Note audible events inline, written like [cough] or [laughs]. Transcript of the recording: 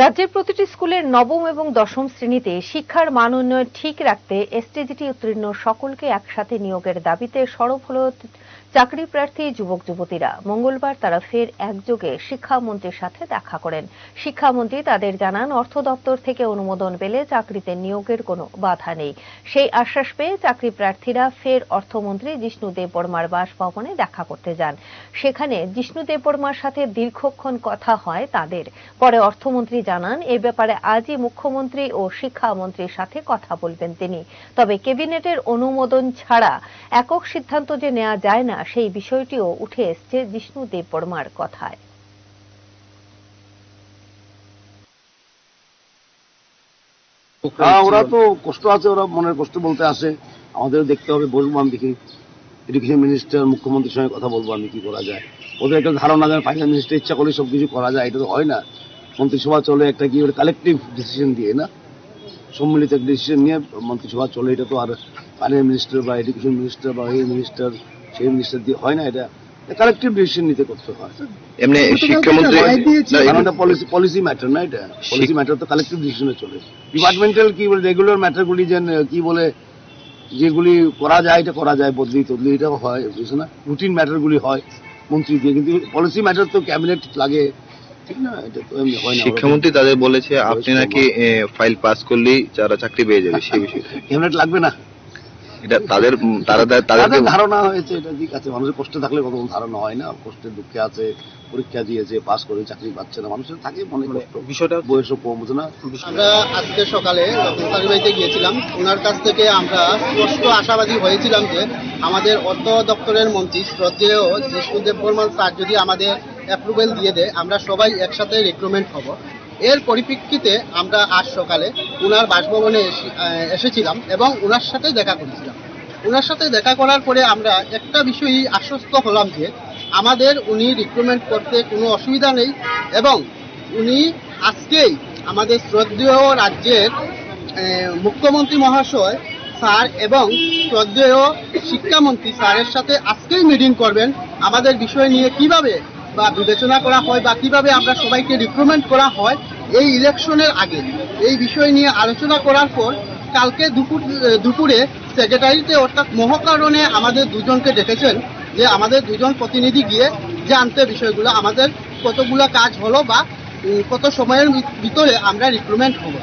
রাজ্যের প্রতিটি স্কুলের নবম এবং দশম শ্রেণীতে শিক্ষার মান উন্নয়ন ঠিক রাখতে এসটিজিটি উত্তীর্ণ সকলকে একসাথে নিয়োগের দাবিতে সরব হল চাকরি প্রার্থী যুবক যুবতীরা। মঙ্গলবার তারা ফের একযোগে শিক্ষামন্ত্রীর সাথে দেখা করেন। শিক্ষামন্ত্রী তাদের জানান, অর্থ দপ্তর থেকে অনুমোদন পেলে চাকরিতে নিয়োগের কোনো বাধা নেই। সেই আশ্বাস পেয়ে চাকরি প্রার্থীরা ফের অর্থমন্ত্রী জিষ্ণু দেববর্মার বাসভবনে দেখা করতে যান। সেখানে জিষ্ণু দেববর্মার সাথে দীর্ঘক্ষণ কথা হয় তাদের। পরে অর্থমন্ত্রী জানান, এ ব্যাপারে আজই মুখ্যমন্ত্রী ও শিক্ষামন্ত্রীর সাথে কথা বলবেন তিনি। তবে ক্যাবিনেটের অনুমোদন ছাড়া একক সিদ্ধান্ত যে নেওয়া যায় না, সেই বিষয়টিও উঠে এসছে জিষ্ণু দেববর্মার কথায়। হ্যাঁ ওরা তো কষ্ট আছে, ওরা মনের কষ্ট বলতে আসে। আমাদের দেখতে হবে বসবো আমি দেখি। এডুকেশন মিনিস্টার মুখ্যমন্ত্রীর সঙ্গে কথা বলব আমি কি করা যায়। ওদের একটা ধারণা দেয় ফাইন্যান্স মিনিস্টার ইচ্ছা করলে সব কিছু করা যায়, এটা তো হয় না। মন্ত্রিসভা চলে একটা কি কালেকটিভ ডিসিশন দিয়ে না? সম্মিলিত একটা ডিসিশন নিয়ে মন্ত্রিসভা চলে এটা তো আর ফাইন্যান্স মিনিস্টার বা এডুকেশন মিনিস্টার বা এই মিনিস্টার সেই মিনিস্টার দিয়ে হয় না এটা কালেকটিভ ডিসিশন নিতে করতে হয়। এমনি শিক্ষামন্ত্রী পলিসি পলিসি ম্যাটার না এটা? পলিসি ম্যাটার তো কালেকটিভ ডিসিশনে চলে। ডিপার্টমেন্টাল কি বলে রেগুলার ম্যাটারগুলি যে কি বলে যেগুলি করা যায় এটা করা যায় বদলি তদলি এটা হয় বুঝছ না? রুটিন ম্যাটারগুলি হয় মন্ত্রী দিয়ে কিন্তু পলিসি ম্যাটার তো ক্যাবিনেট লাগে। শিক্ষামন্ত্রী তাদের বলেছে আপনি নাকি ফাইল পাস করলেই যারা চাকরি পেয়ে যাবে সেই বিষয়ে। [laughs] ক্যাবিনেট লাগবে না। এটা তাদের তারা তাদের ধারণা হয়েছে এটা ঠিক আছে। মানুষের কষ্টে থাকলে কত ধারণা হয় না। কষ্টের দুঃখে আছে পরীক্ষা দিয়েছে পাস করে চাকরি পাচ্ছে না। মানুষের থাকে মনে কষ্ট। বিষয়টা বয়সও কম হচ্ছে না? আমরা আজকে সকালে রতনসারি বাড়িতে গিয়েছিলাম। ওনার কাছ থেকে আমরা স্পষ্ট আশাবাদী হয়েছিলাম যে আমাদের অর্থ দপ্তরের মন্ত্রী শ্রদ্ধেয় জিষ্ণুদেব বর্মান স্যার যদি আমাদের অ্যাপ্রুভেল দিয়ে দেয়, আমরা সবাই একসাথে রিক্রুটমেন্ট হব। এর পরিপ্রেক্ষিতে আমরা আজ সকালে ওনার বাসভবনে এসে- এসেছিলাম এবং ওনার সাথে দেখা করেছিলাম। ওনার সাথে দেখা করার পরে আমরা একটা বিষয়ই আশ্বস্ত হলাম যে আমাদের উনি রিক্রুটমেন্ট করতে কোনো অসুবিধা নেই এবং উনি আজকেই আমাদের শ্রদ্ধেয় রাজ্যের মুখ্যমন্ত্রী মহাশয় স্যার এবং শ্রদ্ধেয় শিক্ষামন্ত্রী স্যারের সাথে আজকেই মিটিং করবেন। আমাদের বিষয় নিয়ে কীভাবে বা বিবেচনা করা হয় বা কীভাবে আমরা সবাইকে রিক্রুটমেন্ট করা হয়, এই ইলেকশনের আগে এই বিষয় নিয়ে আলোচনা করার পর কালকে দুপুর, দুপুরে সেক্রেটারিতে অর্থাৎ মহাকারণে আমাদের দুজনকে ডেকেছেন যে আমাদের দুজন প্রতিনিধি গিয়ে জানতে বিষয়গুলো, আমাদের কতগুলো কাজ হলো বা কত সময়ের ভিতরে আমরা রিক্রুটমেন্ট হব।